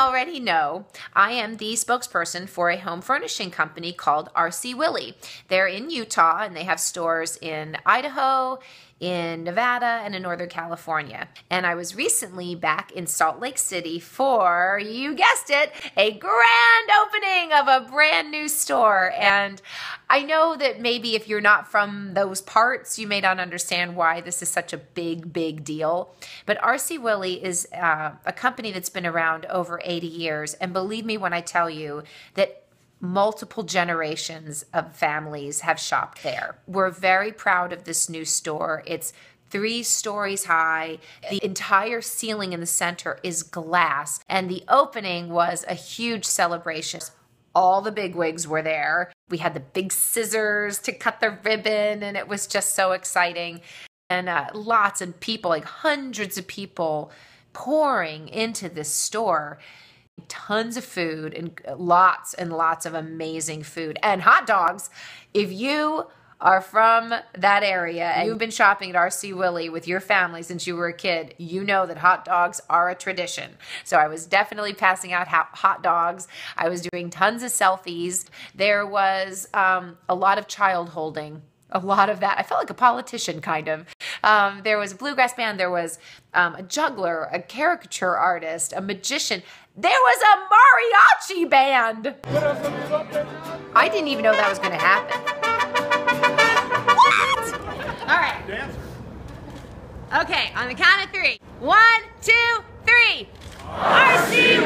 already know, I am the spokesperson for a home furnishing company called RC Willey. They're in Utah and they have stores in Idaho, in Nevada and in Northern California. And I was recently back in Salt Lake City for, you guessed it, a grand opening of a brand new store. And I know that maybe if you're not from those parts, you may not understand why this is such a big, big deal. But RC Willey is uh, a company that's been around over 80 years. And believe me when I tell you that multiple generations of families have shopped there. We're very proud of this new store. It's three stories high. The entire ceiling in the center is glass, and the opening was a huge celebration. All the bigwigs were there. We had the big scissors to cut the ribbon, and it was just so exciting. And uh, lots of people, like hundreds of people, pouring into this store tons of food and lots and lots of amazing food and hot dogs. If you are from that area and you've been shopping at RC Willey with your family since you were a kid, you know that hot dogs are a tradition. So I was definitely passing out hot dogs. I was doing tons of selfies. There was um, a lot of child holding a lot of that. I felt like a politician, kind of. Um, there was a bluegrass band, there was um, a juggler, a caricature artist, a magician. There was a mariachi band. I didn't even know that was going to happen. What? All right. Okay, on the count of three. One, two, three. RC